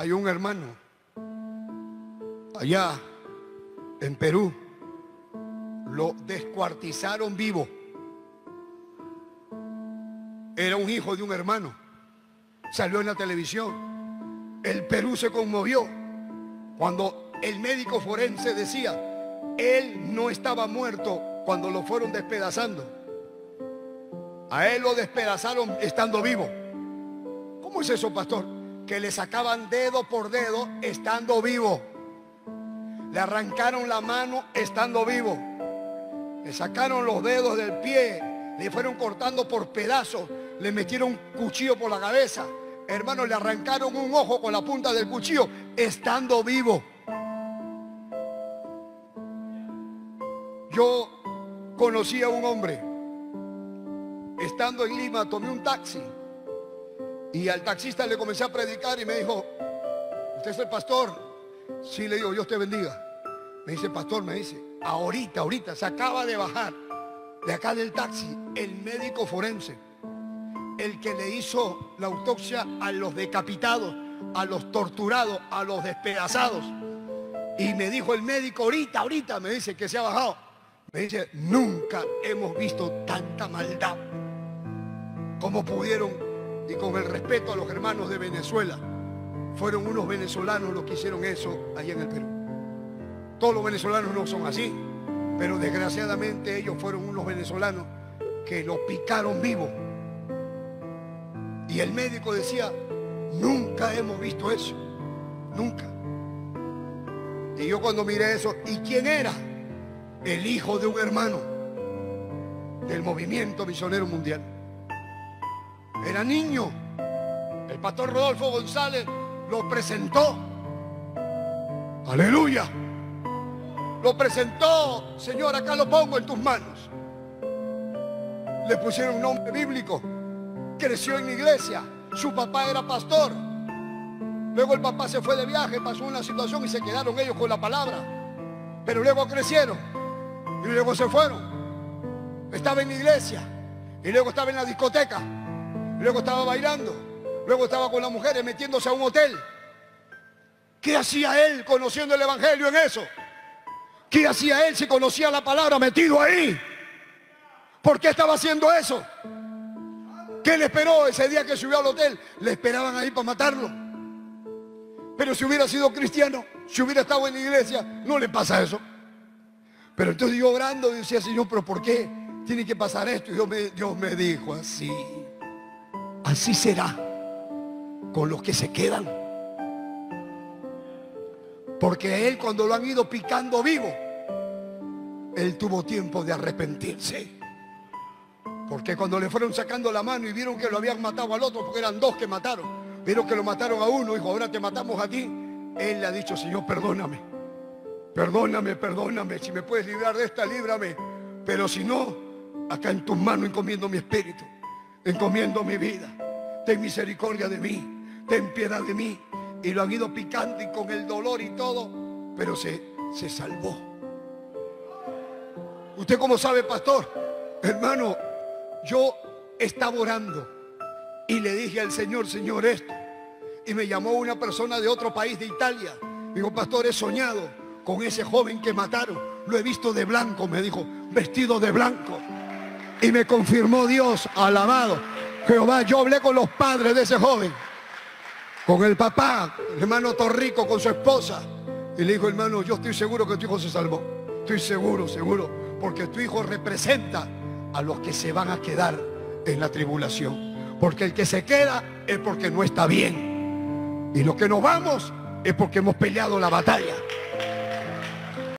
Hay un hermano allá en Perú. Lo descuartizaron vivo. Era un hijo de un hermano. Salió en la televisión. El Perú se conmovió cuando el médico forense decía, él no estaba muerto cuando lo fueron despedazando. A él lo despedazaron estando vivo. ¿Cómo es eso, pastor? Que le sacaban dedo por dedo estando vivo. Le arrancaron la mano estando vivo. Le sacaron los dedos del pie. Le fueron cortando por pedazos. Le metieron un cuchillo por la cabeza. Hermano, le arrancaron un ojo con la punta del cuchillo estando vivo. Yo conocí a un hombre. Estando en Lima, tomé un taxi. Y al taxista le comencé a predicar y me dijo, ¿usted es el pastor? Sí, le digo, Dios te bendiga. Me dice, pastor, me dice, ahorita, ahorita, se acaba de bajar de acá del taxi el médico forense, el que le hizo la autopsia a los decapitados, a los torturados, a los despedazados. Y me dijo el médico, ahorita, ahorita, me dice que se ha bajado. Me dice, nunca hemos visto tanta maldad como pudieron y con el respeto a los hermanos de Venezuela. Fueron unos venezolanos los que hicieron eso allá en el Perú. Todos los venezolanos no son así, pero desgraciadamente ellos fueron unos venezolanos que lo picaron vivo. Y el médico decía, nunca hemos visto eso, nunca. Y yo cuando miré eso, ¿y quién era? El hijo de un hermano del movimiento misionero mundial. Era niño. El pastor Rodolfo González lo presentó. Aleluya. Lo presentó, Señor, acá lo pongo en tus manos. Le pusieron un nombre bíblico. Creció en la iglesia. Su papá era pastor. Luego el papá se fue de viaje, pasó una situación y se quedaron ellos con la palabra. Pero luego crecieron. Y luego se fueron. Estaba en la iglesia. Y luego estaba en la discoteca. Luego estaba bailando. Luego estaba con las mujeres metiéndose a un hotel. ¿Qué hacía él conociendo el Evangelio en eso? ¿Qué hacía él si conocía la palabra metido ahí? ¿Por qué estaba haciendo eso? ¿Qué le esperó ese día que subió al hotel? Le esperaban ahí para matarlo. Pero si hubiera sido cristiano, si hubiera estado en la iglesia, no le pasa eso. Pero entonces yo orando decía, Señor, pero ¿por qué tiene que pasar esto? Y Dios me, Dios me dijo así. Así será con los que se quedan. Porque él cuando lo han ido picando vivo, él tuvo tiempo de arrepentirse. Porque cuando le fueron sacando la mano y vieron que lo habían matado al otro, porque eran dos que mataron, vieron que lo mataron a uno, dijo, ahora te matamos a ti. Él le ha dicho, Señor, perdóname. Perdóname, perdóname. Si me puedes librar de esta, líbrame. Pero si no, acá en tus manos encomiendo mi espíritu, encomiendo mi vida. Ten misericordia de mí, ten piedad de mí y lo han ido picando y con el dolor y todo, pero se, se salvó. ¿Usted cómo sabe, pastor? Hermano, yo estaba orando y le dije al Señor, Señor, esto. Y me llamó una persona de otro país, de Italia. Me dijo, pastor, he soñado con ese joven que mataron. Lo he visto de blanco, me dijo, vestido de blanco. Y me confirmó Dios, alabado. Jehová, yo hablé con los padres de ese joven con el papá, el hermano Torrico, con su esposa. Y le dijo, hermano, yo estoy seguro que tu hijo se salvó. Estoy seguro, seguro. Porque tu hijo representa a los que se van a quedar en la tribulación. Porque el que se queda es porque no está bien. Y los que nos vamos es porque hemos peleado la batalla.